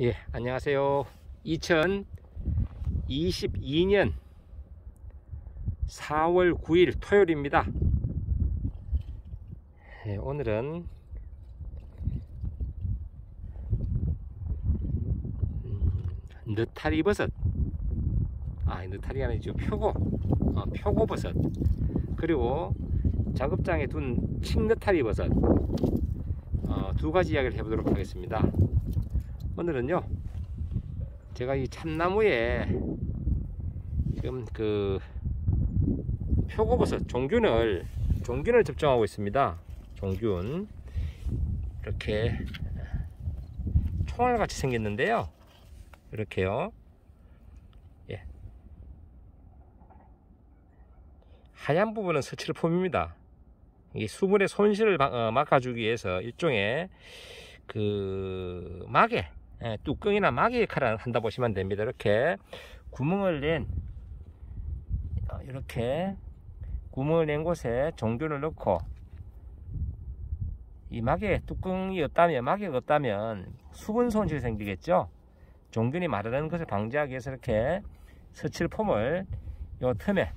예, 안녕하세요. 2022년 4월 9일 토요일입니다. 예, 오늘은 음, 느타리 버섯. 아 느타리가 아니죠 표고. 어, 표고 버섯. 그리고 작업장에 둔 칡느타리 버섯. 어, 두 가지 이야기를 해보도록 하겠습니다 오늘은요 제가 이 참나무에 지금 그 표고버섯 종균을 종균을 접종하고 있습니다. 종균. 이렇게 총알 같이 생겼는데요. 이렇게요. 예. 하얀 부분은 스티로폼입니다. 이 수분의 손실을 어, 막아주기 위해서 일종의 그 막에 예, 뚜껑이나 막의 역할을 한다 보시면 됩니다. 이렇게 구멍을 낸 어, 이렇게 구멍을 낸 곳에 종균을 넣고 이 막에 뚜껑이 없다면 막이 없다면 수분 손실이 생기겠죠? 종균이 마르는 것을 방지하기 위해서 이렇게 서칠 폼을 요 틈에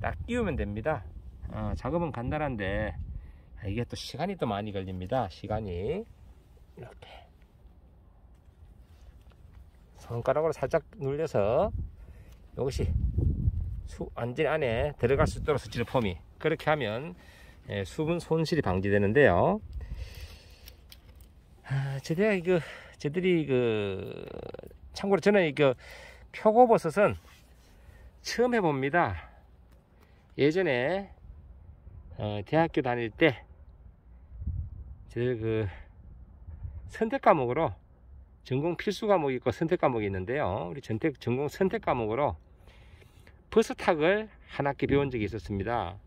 딱 끼우면 됩니다. 어, 작업은 간단한데 아, 이게 또 시간이 또 많이 걸립니다. 시간이. 이렇게 손가락으로 살짝 눌려서 이것이 수, 완전히 안에 들어갈 수 있도록 스치를 폼이. 그렇게 하면 예, 수분 손실이 방지되는데요. 아, 제가 이거 저들이 그 참고로 저는 이거 표고버섯은 처음 해봅니다. 예전에 어, 대학교 다닐 때 저들 그 선택 과목으로 전공 필수 과목이 있고 선택 과목이 있는데요. 우리 전택, 전공 선택 과목으로 버스탁을 한 학기 배운 적이 있었습니다.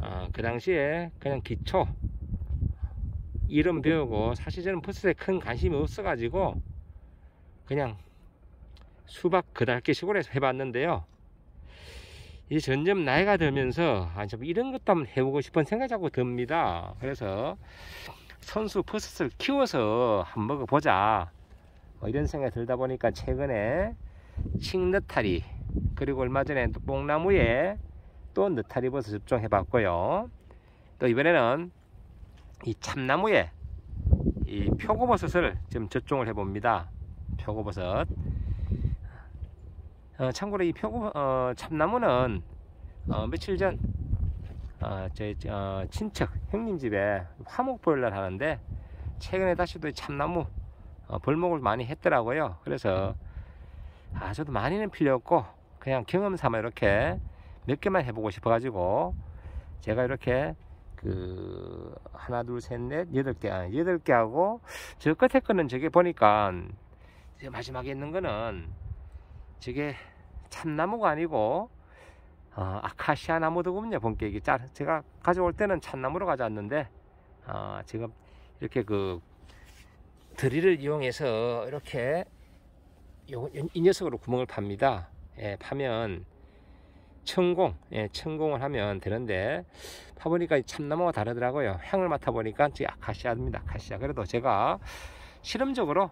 어, 그 당시에 그냥 기초 이름 배우고 사실 저는 버스에 큰 관심이 없어가지고 그냥 수박 그달기 시골 에서 해봤는데요. 이제 점점 나이가 들면서 아, 좀 이런 것도 한번 해보고 싶은 생각이 자꾸 듭니다. 그래서 선수 퍼스트를 키워서 한번 먹어보자. 뭐 이런 생각이 들다 보니까 최근에 칡느타리 그리고 얼마 전에 또 뽕나무에 또 느타리 버섯 접종해 봤고요. 또 이번에는 이 참나무에 이 표고버섯을 좀 접종을 해 봅니다. 표고버섯. 어, 참고로 이 표고 어, 참나무는 어, 며칠 전 어, 제 어, 친척 형님 집에 화목 보일러 하는데 최근에 다시 또 참나무 어, 벌목을 많이 했더라고요. 그래서 아 저도 많이는 필요 없고 그냥 경험 삼아 이렇게 몇 개만 해보고 싶어가지고 제가 이렇게 그 하나 둘 셋 넷 여덟 개 아, 여덟 개 하고 저 끝에 거는 저게 보니까 마지막에 있는 거는 저게 참나무가 아니고 어, 아카시아 나무더군요 본격이. 짜 제가 가져올 때는 참나무로 가져왔는데 어, 지금 이렇게 그 드릴을 이용해서 이렇게 요, 이 녀석으로 구멍을 팝니다. 예, 파면 천공 예, 천공을 하면 되는데 파보니까 참나무가 다르더라고요. 향을 맡아보니까 지 아카시아입니다 아카시아. 그래도 제가 실험적으로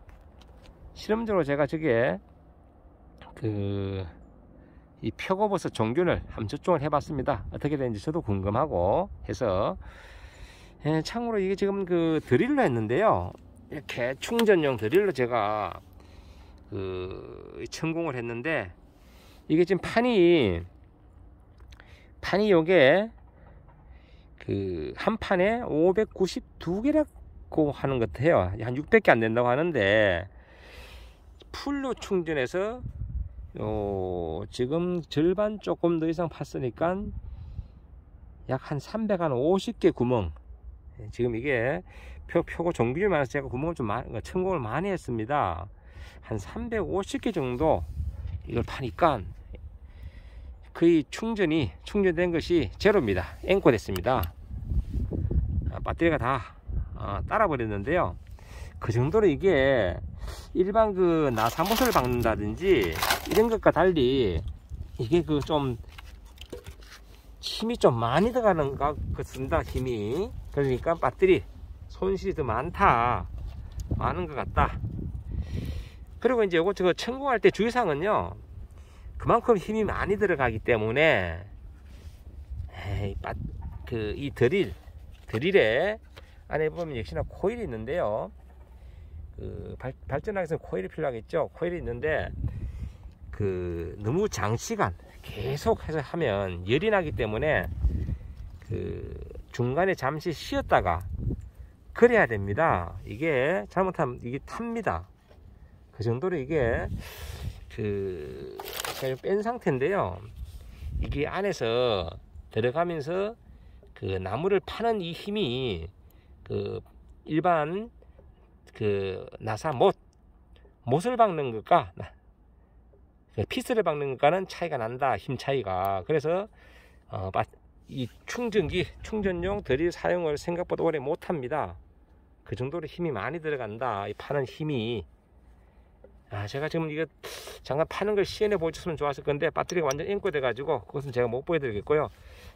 실험적으로 제가 저게 그 이 표고버섯 종균을 한번 접종을 해봤습니다. 어떻게 되는지 저도 궁금하고 해서 예, 참고로 이게 지금 그 드릴로 했는데요. 이렇게 충전용 드릴로 제가 그成功을 했는데 이게 지금 판이 판이 요게 그 한 판에 592개라고 하는 것 같아요. 한 600개 안 된다고 하는데 풀로 충전해서 어, 지금 절반 조금 더 이상 팠으니까 약 한 350개 구멍. 예, 지금 이게 표, 표고 정비율 많아서 제가 구멍을 좀 많이, 천공을 많이 했습니다. 한 350개 정도 이걸 파니까 거의 충전이 충전된 것이 제로입니다. 앵코 됐습니다. 아, 배터리가 다 아, 따라 버렸는데요 그 정도로 이게 일반 그 나사못을 박는다든지 이런 것과 달리 이게 그 좀 힘이 좀 많이 들어가는 것 같습니다 힘이 그러니까 배터리 손실이 더 많다 많은 것 같다 그리고 이제 요거 저거 천공할 때 주의사항은요. 그만큼 힘이 많이 들어가기 때문에 에이, 그, 이 드릴, 드릴에 안에 보면 역시나 코일이 있는데요. 그 발, 발전하기 위해서 코일이 필요하겠죠. 코일이 있는데 그 너무 장시간 계속 해서 하면 열이 나기 때문에 그 중간에 잠시 쉬었다가 그래야 됩니다. 이게 잘못하면 이게 탑니다. 그 정도로 이게 그 제가 뺀 상태인데요. 이게 안에서 들어가면서 그 나무를 파는 이 힘이 그 일반 그 나사 못 못을 박는 것과 그 피스를 박는 것과는 차이가 난다 힘 차이가. 그래서 어, 이 충전기 충전용 드릴 사용을 생각보다 오래 못합니다. 그 정도로 힘이 많이 들어간다 이 파는 힘이. 아 제가 지금 이거 잠깐 파는 걸 시연해 보셨으면 좋았을 건데 배터리가 완전 앵꼬돼 가지고 그것은 제가 못 보여드리겠고요.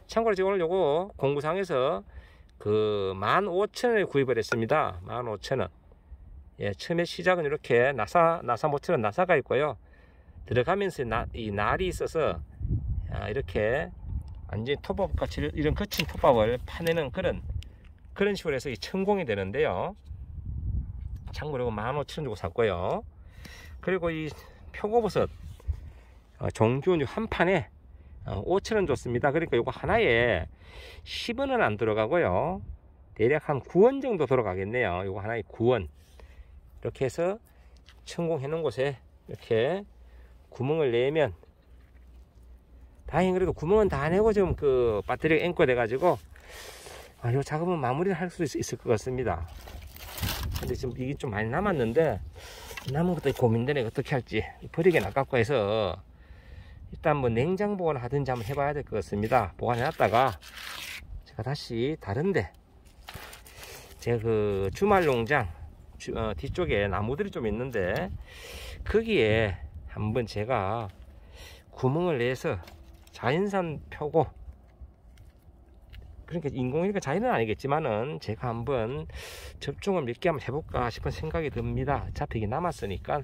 참고로 제가 오늘 요거 공구상에서 그 15,000원에 구입을 했습니다. 15,000원 예, 처음에 시작은 이렇게 나사, 나사 모처럼 나사가 있고요. 들어가면서 나, 이 날이 있어서 아, 이렇게 완전히 톱밥 같이 이런 거친 톱밥을 파내는 그런 그런 식으로 해서 이 천공이 되는데요. 참고로 15,000원 주고 샀고요. 그리고 이 표고버섯 어, 종균 한 판에 어, 5,000원 줬습니다. 그러니까 이거 하나에 10원은 안 들어가고요. 대략 한 9원 정도 들어가겠네요. 이거 하나에 9원. 이렇게 해서 천공해 놓은 곳에 이렇게 구멍을 내면 다행히 그래도 구멍은 다 내고 지금 그 배터리가 앵커 돼 가지고 아, 이 작업은 마무리를 할 수 있을 것 같습니다. 근데 지금 이게 좀 많이 남았는데 남은 것도 고민되네. 어떻게 할지. 버리긴 아깝고 해서 일단 뭐 냉장 보관을 하든지 한번 해봐야 될 것 같습니다. 보관해 놨다가 제가 다시 다른데 제가 그 주말 농장 어, 뒤쪽에 나무들이 좀 있는데 거기에 한번 제가 구멍을 내서 자연산 표고 그러니까 인공이니까 자연은 아니겠지만은 제가 한번 접종을 몇 개 한번 해볼까 싶은 생각이 듭니다. 이게 남았으니까.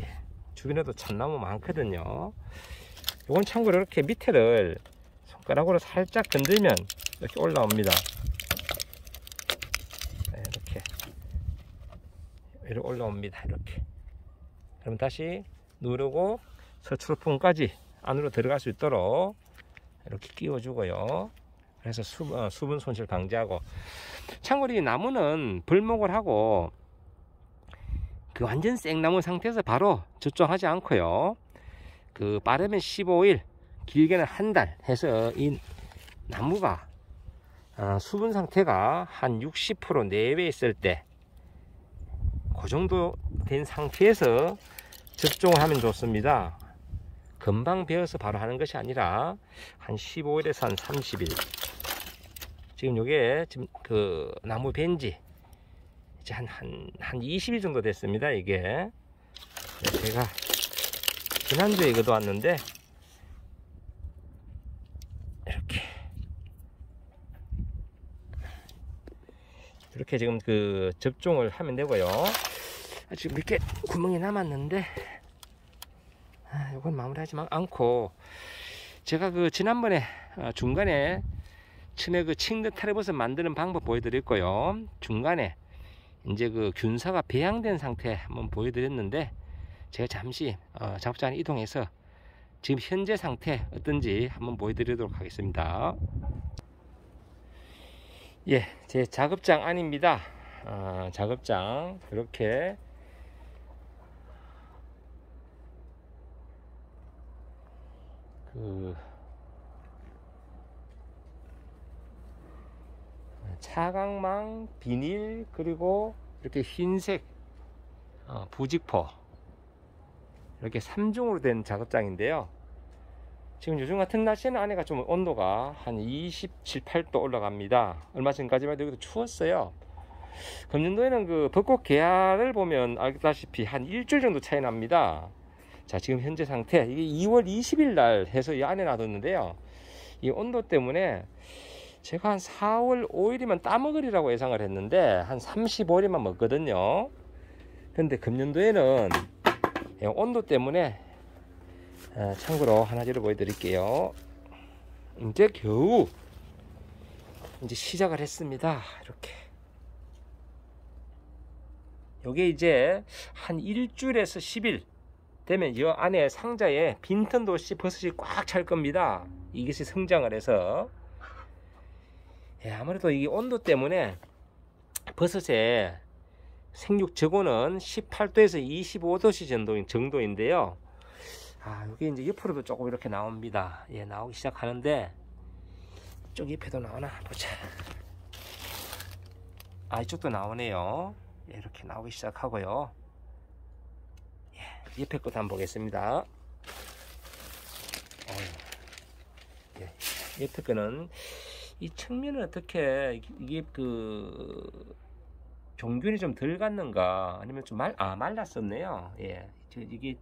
예, 주변에도 참나무 많거든요. 이건 참고로 이렇게 밑에를 손가락으로 살짝 건들면 이렇게 올라옵니다 위로 올라옵니다. 이렇게. 그럼 다시 누르고 서출풍까지 안으로 들어갈 수 있도록 이렇게 끼워 주고요. 그래서 수, 어, 수분 손실 방지하고. 참고로 이 나무는 불목을 하고 그 완전 생나무 상태에서 바로 접종하지 않고요. 그 빠르면 15일 길게는 한 달 해서 이 나무가 어, 수분 상태가 한 60% 내외 있을 때 그 정도 된 상태에서 접종을 하면 좋습니다. 금방 베어서 바로 하는 것이 아니라 한 15일에서 한 30일. 지금 요게 지금 그 나무 벤지 이제 한, 한, 한 20일 정도 됐습니다. 이게. 네, 제가 지난주에 이거 도 왔는데 이렇게 이렇게 지금 그 접종을 하면 되고요. 지금 몇개 구멍이 남았는데 아, 이건 마무리하지 않고 제가 그 지난번에 어, 중간에 처음에 그 칭드 타르봇을 만드는 방법 보여드렸고요 중간에 이제 그 균사가 배양된 상태 한번 보여드렸는데 제가 잠시 어, 작업장에 이동해서 지금 현재 상태 어떤지 한번 보여드리도록 하겠습니다 예, 제 작업장 안입니다. 어, 작업장 이렇게. 그 차광망, 비닐 그리고 이렇게 흰색 어, 부직포. 이렇게 3중으로 된 작업장인데요 지금 요즘 같은 날씨는 안에가 좀 온도가 한 27, 8도 올라갑니다. 얼마 전까지만 해도 여기도 추웠어요. 금년도에는 그 벚꽃 개화를 보면 알다시피 한 일주일 정도 차이 납니다. 자 지금 현재 상태. 이게 2월 20일 날 해서 이 안에 놔뒀는데요. 이 온도 때문에 제가 한 4월 5일이면 따먹으리라고 예상을 했는데 한 35일만 먹거든요. 근데 금년도에는 예, 온도 때문에 어, 참고로 하나 를 보여드릴게요. 이제 겨우 이제 시작을 했습니다. 이렇게. 요게 이제 한 일주일에서 10일 되면 이 안에 상자에 빈틈 도시 버섯이 꽉 찰 겁니다. 이것이 성장을 해서 예, 아무래도 이 온도 때문에 버섯의 생육 저고는 18도에서 25도씨 정도, 정도인데요. 아, 여기 이제 옆으로도 조금 이렇게 나옵니다. 예, 나오기 시작하는데, 이쪽 옆에도 나오나? 보자. 아, 이쪽도 나오네요. 예, 이렇게 나오기 시작하고요. 예, 옆에 것도 한번 보겠습니다. 어, 예, 옆에 거는 이 측면은 어떻게 이게 그 종균이 좀 덜 갔는가 아니면 좀 말 아 말랐었네요 예 이게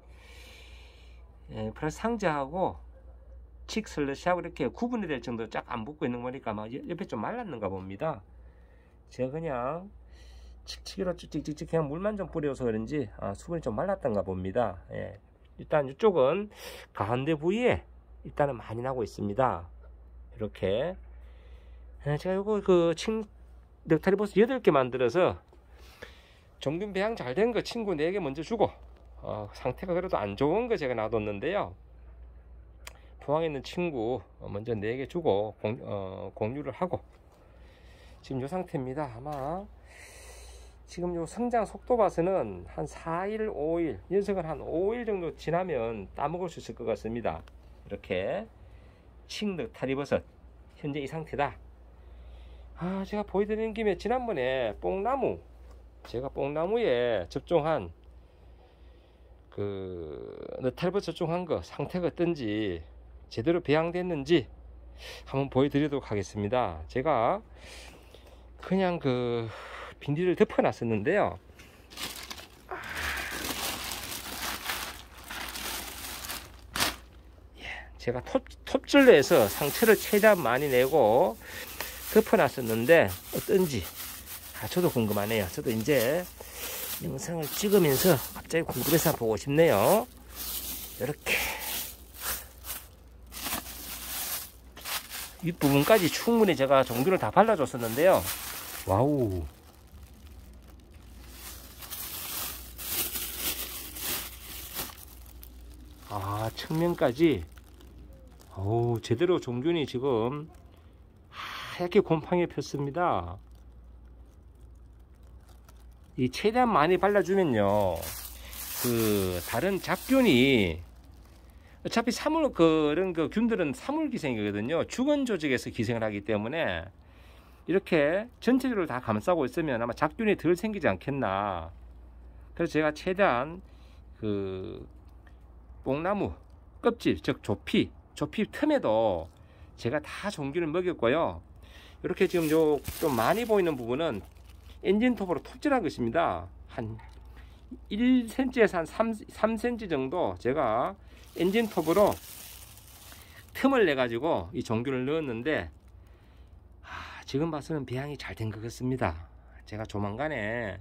예, 플러스 상자하고 칙 슬러시하고 이렇게 구분이 될 정도로 쫙 안 붙고 있는 거니까 막 옆에 좀 말랐는가 봅니다. 제가 그냥 칙칙이로 찍찍찍찍 그냥 물만 좀 뿌려서 그런지 아, 수분이 좀 말랐던가 봅니다. 예. 일단 이쪽은 가운데 부위에 일단은 많이 나고 있습니다. 이렇게. 예, 제가 요거 그칭 넥타리 버스 8개 만들어서 정균 배양 잘 된 거 친구 4개 먼저 주고 어, 상태가 그래도 안 좋은 거 제가 놔뒀는데요. 포항에 있는 친구 먼저 4개 주고 공, 어, 공유를 하고 지금 이 상태입니다 아마. 지금 요 성장 속도 봐서는 한 4일 5일 녀석은 한 5일 정도 지나면 따먹을 수 있을 것 같습니다. 이렇게 칭득 타리버섯 현재 이 상태다. 아 제가 보여드리는 김에 지난번에 뽕나무 제가 뽕나무에 접종한 그 너탈버 접종한 거 상태가 어떤지 제대로 배양됐는지 한번 보여드리도록 하겠습니다 제가 그냥 그 빈디를 덮어 놨었는데요 예, 제가 톱, 톱질로해서 상처를 최대한 많이 내고 덮어놨었는데 어떤지 아, 저도 궁금하네요. 저도 이제 영상을 찍으면서 갑자기 궁금해서 보고 싶네요. 이렇게 윗부분까지 충분히 제가 종균을 다 발라줬었는데요. 와우. 아, 측면까지. 어우, 제대로 종균이 지금 하얗게 곰팡이 폈습니다. 이 최대한 많이 발라주면요. 그 다른 잡균이 어차피 사물 그런 그 균들은 사물 기생이거든요. 죽은 조직에서 기생을 하기 때문에 이렇게 전체적으로 다 감싸고 있으면 아마 잡균이 덜 생기지 않겠나. 그래서 제가 최대한 그 뽕나무 껍질 즉 조피 조피 틈에도 제가 다 종균을 먹였고요. 이렇게 지금 요 좀 많이 보이는 부분은 엔진 톱으로 톱질한 것입니다. 한 1cm에서 한 3, 3cm 정도 제가 엔진 톱으로 틈을 내 가지고 이 종균을 넣었는데 아, 지금 봐서는 배양이 잘 된 것 같습니다. 제가 조만간에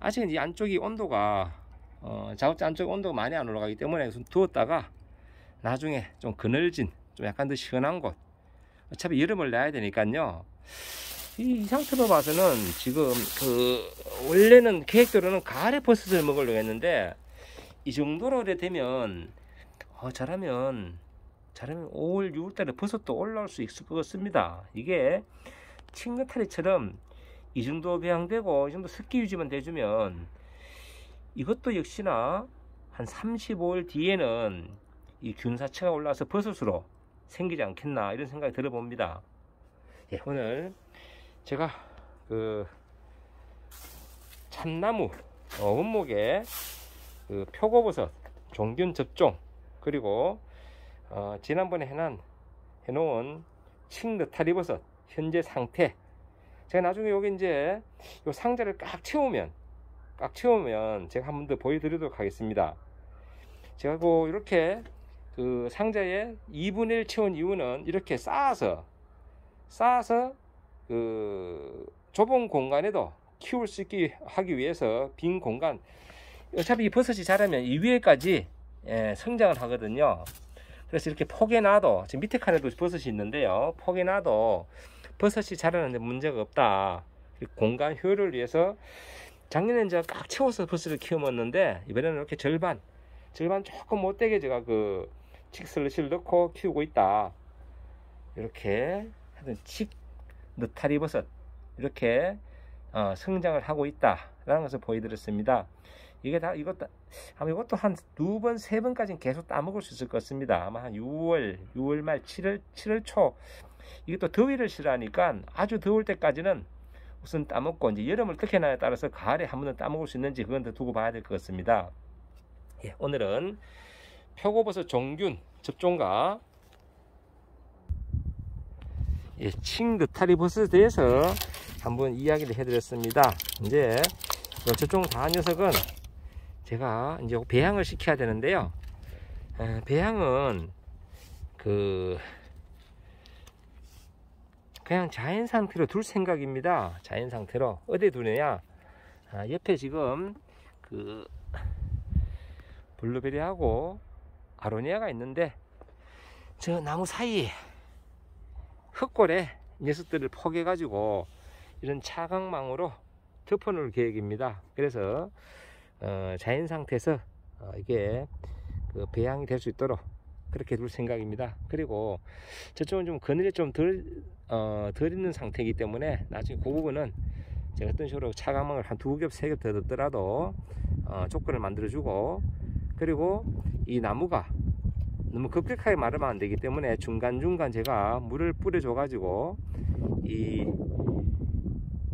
아직은 이 안쪽이 온도가 어, 작업자 안쪽 온도가 많이 안 올라가기 때문에 좀 두었다가 나중에 좀 그늘진 좀 약간 더 시원한 곳 어차피 여름을 내야 되니까요. 이, 이 상태로 봐서는 지금 그 원래는 계획대로는 가을에 버섯을 먹으려고 했는데 이 정도로 되면 어, 잘하면 잘하면 5월 6월 달에 버섯도 올라올 수 있을 것 같습니다. 이게 칭거타리처럼 이 정도 배양되고 이 정도 습기 유지만 돼주면 이것도 역시나 한 35일 뒤에는 이 균사체가 올라와서 버섯으로 생기지 않겠나 이런 생각이 들어봅니다. 예, 오늘 제가 그 참나무 어음목에 그 표고버섯 종균 접종 그리고 어, 지난번에 해난 해놓은 칭느타리버섯 현재 상태. 제가 나중에 여기 이제 요 상자를 꽉 채우면 꽉 채우면 제가 한 번 더 보여드리도록 하겠습니다. 제가 그 이렇게 그 상자에 2분의 1 채운 이유는 이렇게 쌓아서 쌓아서 그 좁은 공간에도 키울 수 있게 하기 위해서 빈 공간 어차피 이 버섯이 자라면 이 위에까지 예, 성장을 하거든요. 그래서 이렇게 폭에 놔도 지금 밑에 칸에도 버섯이 있는데요. 폭에 놔도 버섯이 자라는데 문제가 없다. 공간 효율을 위해서 작년에 이제 꽉 채워서 버섯을 키워먹는데 이번에는 이렇게 절반 절반 조금 못되게 제가 그 칙슬러시를 넣고 키우고 있다. 이렇게 하여튼 칙 느타리 버섯 이렇게 어, 성장을 하고 있다라는 것을 보여드렸습니다. 이게 다 이것도 아마 이것도 한 두 번, 세 번까지는 계속 따먹을 수 있을 것 같습니다. 아마 한 6월, 6월 말, 7월, 7월 초 이게 또 더위를 싫어하니까 아주 더울 때까지는 우선 따먹고 이제 여름을 어떻게 나에 따라서 가을에 한 번 더 따먹을 수 있는지 그건 더 두고 봐야 될 것 같습니다. 예, 오늘은 표고버섯 종균 접종과 예, 칭드 타리 버섯에 대해서 한번 이야기를 해드렸습니다. 이제 접종 다한 녀석은 제가 이제 배양을 시켜야 되는데요. 에, 배양은 그 그냥 자연 상태로 둘 생각입니다. 자연 상태로 어디 두느냐? 아, 옆에 지금 그 블루베리하고 아로니아가 있는데 저 나무 사이에 흙골에 녀석들을 포개 가지고 이런 차광망으로 덮어 놓을 계획입니다. 그래서 어, 자연 상태에서 어, 이게 그 배양이 될 수 있도록 그렇게 둘 생각입니다. 그리고 저쪽은 좀 그늘이 좀덜 어, 덜 있는 상태이기 때문에 나중에 그 부분은 제가 어떤 식으로 차광망을 한 두 겹, 세 겹 더 넣더라도 어, 조건을 만들어주고 그리고 이 나무가 너무 급격하게 마르면 안 되기 때문에 중간중간 제가 물을 뿌려줘 가지고 이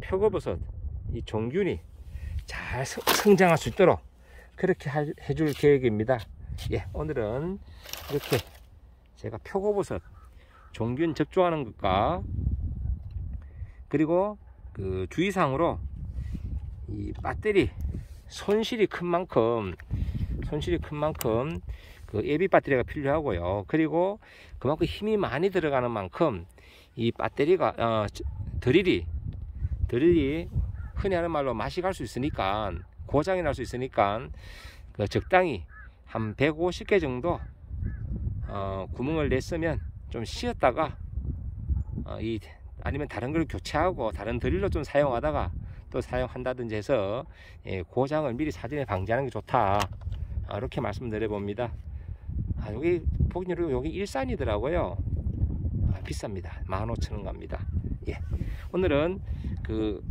표고버섯 이 종균이 잘 성장할 수 있도록 그렇게 해줄 계획입니다. 예 오늘은 이렇게 제가 표고버섯 종균 접종하는 것과 그리고 그 주의사항으로 이 배터리 손실이 큰 만큼 손실이 큰 만큼 그 예비 배터리가 필요하고요. 그리고 그만큼 힘이 많이 들어가는 만큼 이 배터리가 어, 드릴이 드릴이 흔히 하는 말로 맛이 갈 수 있으니까 고장이 날 수 있으니까 그 적당히 한 150개 정도 어, 구멍을 냈으면 좀 쉬었다가 어, 이 아니면 다른 걸 교체하고 다른 드릴로 좀 사용하다가 또 사용한다든지 해서 예, 고장을 미리 사전에 방지하는 게 좋다 아, 이렇게 말씀드려 봅니다 아, 여기 보기로 여기 일산이더라고요 아, 비쌉니다 15,000원 갑니다 예. 오늘은 그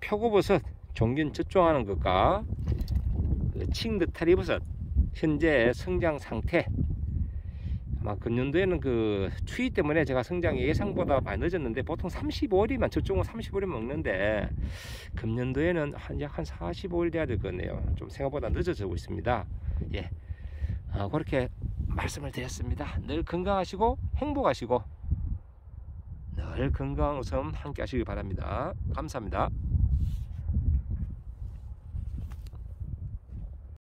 표고버섯 종균 접종하는 것과 그 칭드타리버섯 현재 성장 상태 아마 금년도에는 그 추위 때문에 제가 성장이 예상보다 많이 늦었는데 보통 35일이면 저쪽은 35일 먹는데 금년도에는 한약한 45일 돼야 될 거네요. 좀 생각보다 늦어지고 있습니다. 예. 아, 그렇게 말씀을 드렸습니다. 늘 건강하시고 행복하시고 늘 건강 웃음 함께 하시기 바랍니다. 감사합니다.